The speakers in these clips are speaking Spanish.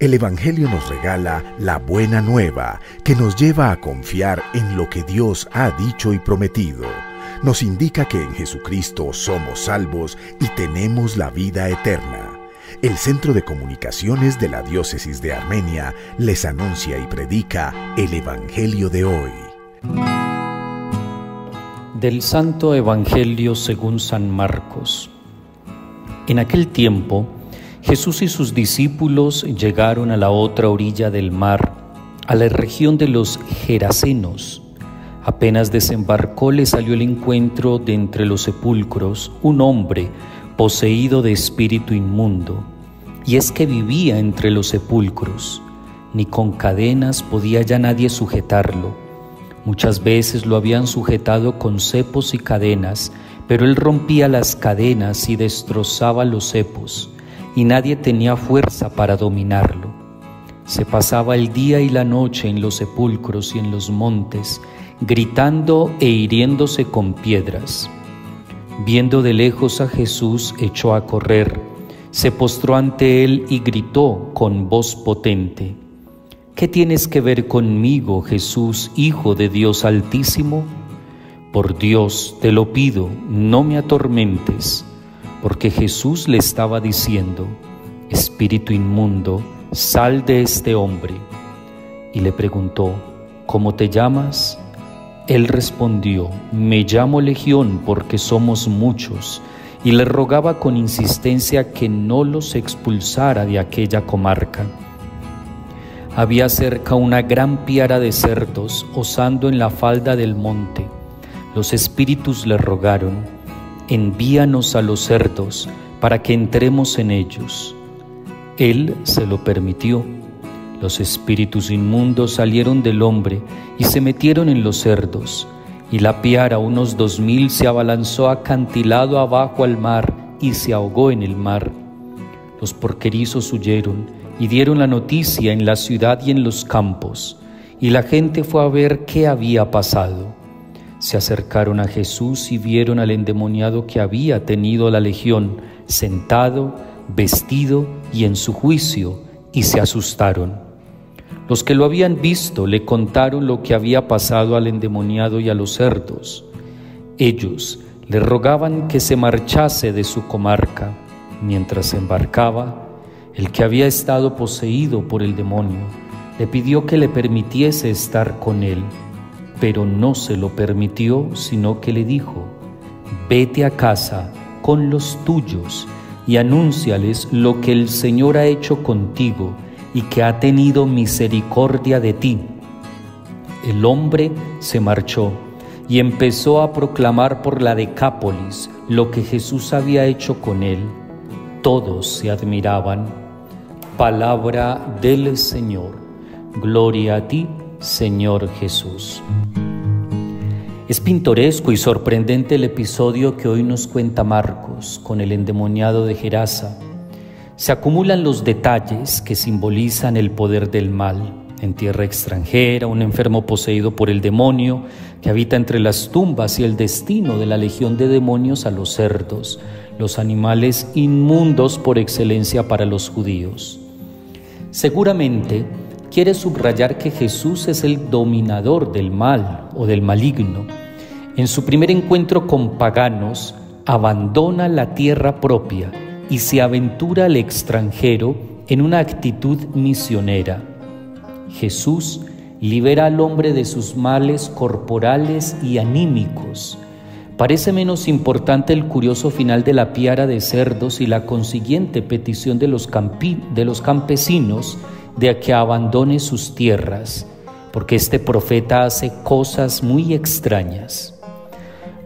El Evangelio nos regala la buena nueva que nos lleva a confiar en lo que Dios ha dicho y prometido. Nos indica que en Jesucristo somos salvos y tenemos la vida eterna. El Centro de Comunicaciones de la Diócesis de Armenia les anuncia y predica el Evangelio de hoy. Del Santo Evangelio según San Marcos. En aquel tiempo, Jesús y sus discípulos llegaron a la otra orilla del mar, a la región de los Gerasenos. Apenas desembarcó le salió el encuentro de entre los sepulcros un hombre poseído de espíritu inmundo, y es que vivía entre los sepulcros, ni con cadenas podía ya nadie sujetarlo. Muchas veces lo habían sujetado con cepos y cadenas, pero él rompía las cadenas y destrozaba los cepos y nadie tenía fuerza para dominarlo. Se pasaba el día y la noche en los sepulcros y en los montes, gritando e hiriéndose con piedras. Viendo de lejos a Jesús, echó a correr, se postró ante él y gritó con voz potente, ¿Qué tienes que ver conmigo, Jesús, Hijo de Dios Altísimo? Por Dios, te lo pido, no me atormentes porque Jesús le estaba diciendo, Espíritu inmundo, sal de este hombre. Y le preguntó, ¿cómo te llamas? Él respondió, me llamo Legión porque somos muchos, y le rogaba con insistencia que no los expulsara de aquella comarca. Había cerca una gran piara de cerdos osando en la falda del monte. Los espíritus le rogaron, envíanos a los cerdos para que entremos en ellos. Él se lo permitió. Los espíritus inmundos salieron del hombre y se metieron en los cerdos, y la piara, unos dos mil, se abalanzó acantilado abajo al mar y se ahogó en el mar. Los porquerizos huyeron y dieron la noticia en la ciudad y en los campos, y la gente fue a ver qué había pasado. Se acercaron a Jesús y vieron al endemoniado que había tenido la legión, sentado, vestido y en su juicio, y se asustaron. Los que lo habían visto le contaron lo que había pasado al endemoniado y a los cerdos. Ellos le rogaban que se marchase de su comarca. Mientras embarcaba, el que había estado poseído por el demonio le pidió que le permitiese estar con él pero no se lo permitió, sino que le dijo, vete a casa con los tuyos y anúnciales lo que el Señor ha hecho contigo y que ha tenido misericordia de ti. El hombre se marchó y empezó a proclamar por la Decápolis lo que Jesús había hecho con él. Todos se admiraban. Palabra del Señor. Gloria a ti, Señor Jesús. Es pintoresco y sorprendente el episodio que hoy nos cuenta Marcos con el endemoniado de Gerasa. Se acumulan los detalles que simbolizan el poder del mal. En tierra extranjera, un enfermo poseído por el demonio que habita entre las tumbas y el destino de la legión de demonios a los cerdos, los animales inmundos por excelencia para los judíos. Seguramente, quiere subrayar que Jesús es el dominador del mal o del maligno. En su primer encuentro con paganos, abandona la tierra propia y se aventura al extranjero en una actitud misionera. Jesús libera al hombre de sus males corporales y anímicos. Parece menos importante el curioso final de la piara de cerdos y la consiguiente petición de los, de los campesinos de que abandone sus tierras, porque este profeta hace cosas muy extrañas.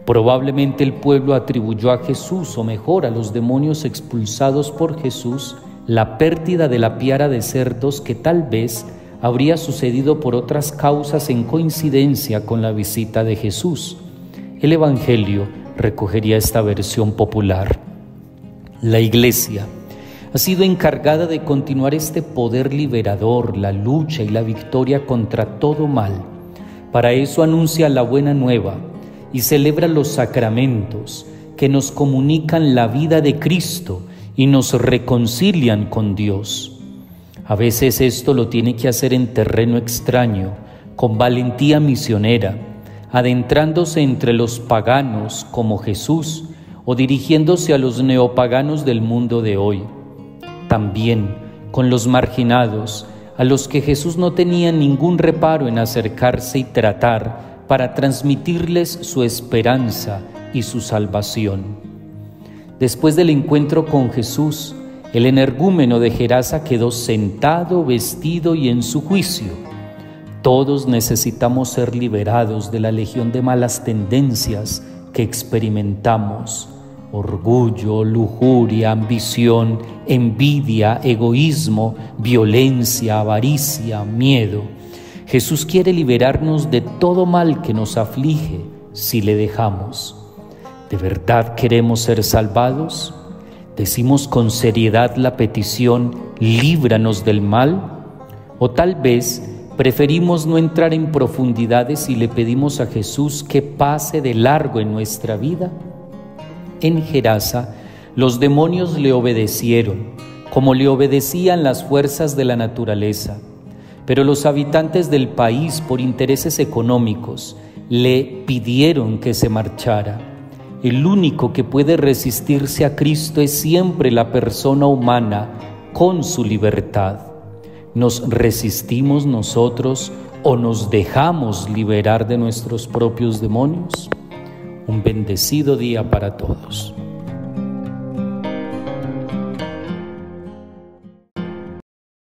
Probablemente el pueblo atribuyó a Jesús, o mejor a los demonios expulsados por Jesús, la pérdida de la piara de cerdos que tal vez habría sucedido por otras causas en coincidencia con la visita de Jesús. El Evangelio recogería esta versión popular. La Iglesia ha sido encargada de continuar este poder liberador, la lucha y la victoria contra todo mal. Para eso anuncia la buena nueva y celebra los sacramentos que nos comunican la vida de Cristo y nos reconcilian con Dios. A veces esto lo tiene que hacer en terreno extraño, con valentía misionera, adentrándose entre los paganos como Jesús o dirigiéndose a los neopaganos del mundo de hoy. También con los marginados, a los que Jesús no tenía ningún reparo en acercarse y tratar para transmitirles su esperanza y su salvación. Después del encuentro con Jesús, el energúmeno de Gerasa quedó sentado, vestido y en su juicio. Todos necesitamos ser liberados de la legión de malas tendencias que experimentamos orgullo, lujuria, ambición, envidia, egoísmo, violencia, avaricia, miedo. Jesús quiere liberarnos de todo mal que nos aflige si le dejamos. ¿De verdad queremos ser salvados? ¿Decimos con seriedad la petición, líbranos del mal? ¿O tal vez preferimos no entrar en profundidades y le pedimos a Jesús que pase de largo en nuestra vida? En Gerasa, los demonios le obedecieron, como le obedecían las fuerzas de la naturaleza. Pero los habitantes del país, por intereses económicos, le pidieron que se marchara. El único que puede resistirse a Cristo es siempre la persona humana con su libertad. ¿Nos resistimos nosotros o nos dejamos liberar de nuestros propios demonios? Un bendecido día para todos.